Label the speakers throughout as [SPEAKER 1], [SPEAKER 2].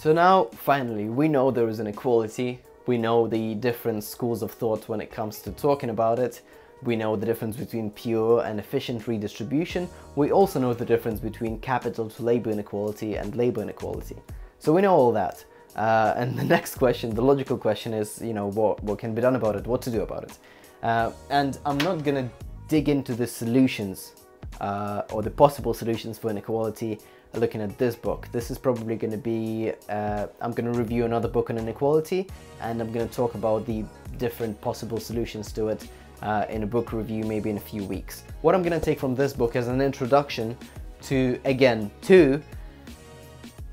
[SPEAKER 1] So now, finally, we know there is inequality. We know the different schools of thought when it comes to talking about it. We know the difference between pure and efficient redistribution. We also know the difference between capital to labor inequality and labor inequality. So we know all that. Uh, and the next question, the logical question is, you know, what, what can be done about it, what to do about it. Uh, and I'm not gonna dig into the solutions uh, or the possible solutions for inequality looking at this book. This is probably going to be, uh, I'm going to review another book on inequality and I'm going to talk about the different possible solutions to it uh, in a book review maybe in a few weeks. What I'm going to take from this book is an introduction to, again, two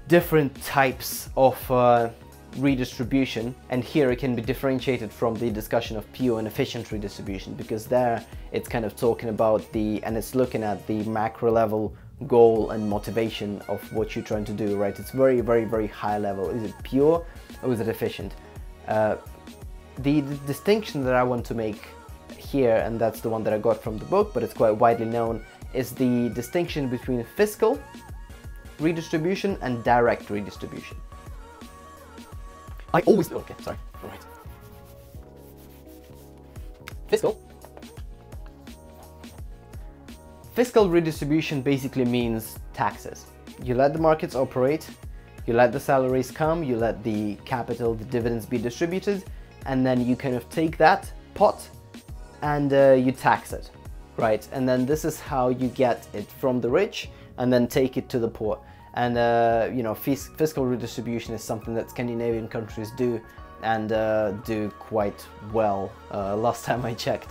[SPEAKER 1] different types of uh, redistribution and here it can be differentiated from the discussion of pure and efficient redistribution because there it's kind of talking about the and it's looking at the macro level goal and motivation of what you're trying to do right it's very very very high level is it pure or is it efficient uh, the, the distinction that I want to make here and that's the one that I got from the book but it's quite widely known is the distinction between fiscal redistribution and direct redistribution I always okay, sorry. Right. Fiscal. Fiscal redistribution basically means taxes. You let the markets operate, you let the salaries come, you let the capital, the dividends be distributed, and then you kind of take that pot and uh, you tax it, right? And then this is how you get it from the rich and then take it to the poor and uh, you know fis fiscal redistribution is something that Scandinavian countries do and uh, do quite well uh, last time I checked.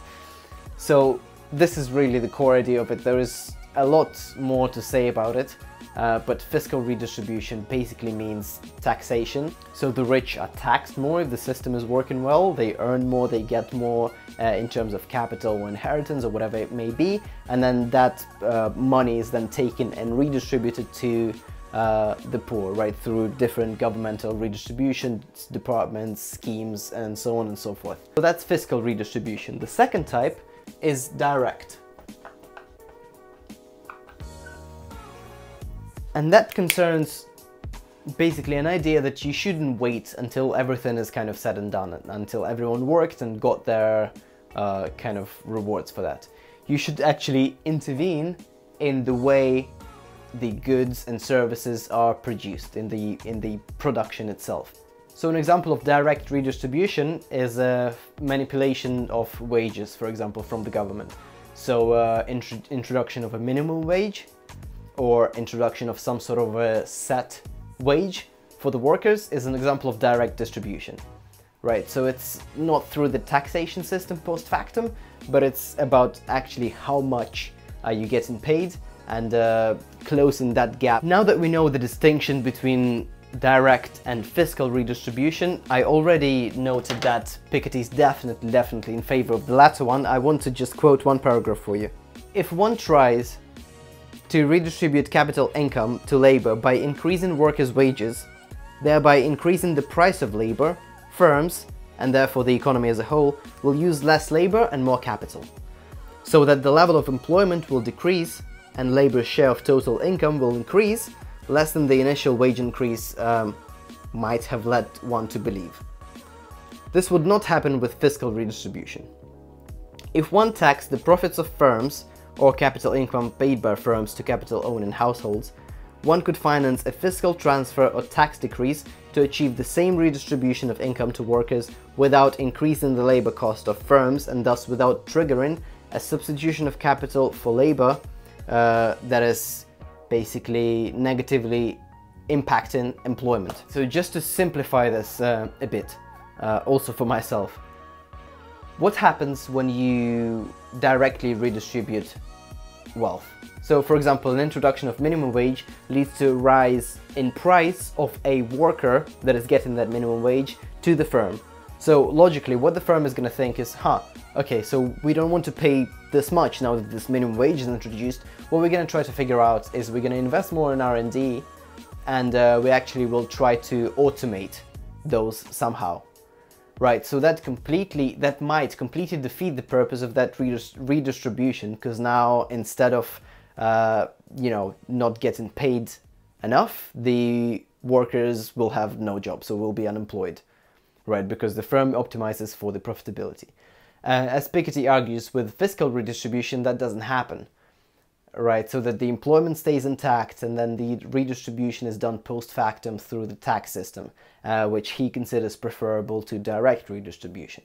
[SPEAKER 1] So this is really the core idea of it. There is a lot more to say about it, uh, but fiscal redistribution basically means taxation. So the rich are taxed more if the system is working well, they earn more, they get more uh, in terms of capital or inheritance or whatever it may be, and then that uh, money is then taken and redistributed to uh, the poor, right, through different governmental redistribution departments, schemes, and so on and so forth. So that's fiscal redistribution. The second type is direct. And that concerns basically an idea that you shouldn't wait until everything is kind of said and done, until everyone worked and got their uh, kind of rewards for that. You should actually intervene in the way the goods and services are produced in the, in the production itself. So an example of direct redistribution is a manipulation of wages, for example, from the government. So uh, intro introduction of a minimum wage or introduction of some sort of a set wage for the workers is an example of direct distribution. Right, so it's not through the taxation system post factum, but it's about actually how much are you getting paid and uh, closing that gap. Now that we know the distinction between direct and fiscal redistribution, I already noted that Piketty is definitely, definitely in favor of the latter one. I want to just quote one paragraph for you. If one tries to redistribute capital income to labor by increasing workers' wages, thereby increasing the price of labor, firms, and therefore the economy as a whole, will use less labor and more capital, so that the level of employment will decrease and labor's share of total income will increase less than the initial wage increase um, might have led one to believe. This would not happen with fiscal redistribution. If one taxed the profits of firms or capital income paid by firms to capital owning households, one could finance a fiscal transfer or tax decrease to achieve the same redistribution of income to workers without increasing the labor cost of firms and thus without triggering a substitution of capital for labor uh, that is basically negatively impacting employment. So just to simplify this uh, a bit, uh, also for myself, what happens when you directly redistribute wealth? So for example, an introduction of minimum wage leads to a rise in price of a worker that is getting that minimum wage to the firm. So logically, what the firm is going to think is, huh, okay, so we don't want to pay this much now that this minimum wage is introduced. What we're going to try to figure out is we're going to invest more in R&D and uh, we actually will try to automate those somehow. Right, so that completely, that might completely defeat the purpose of that redistribution because now instead of, uh, you know, not getting paid enough, the workers will have no job, so will be unemployed, right? Because the firm optimizes for the profitability. Uh, as Piketty argues, with fiscal redistribution, that doesn't happen, right? So that the employment stays intact and then the redistribution is done post factum through the tax system, uh, which he considers preferable to direct redistribution.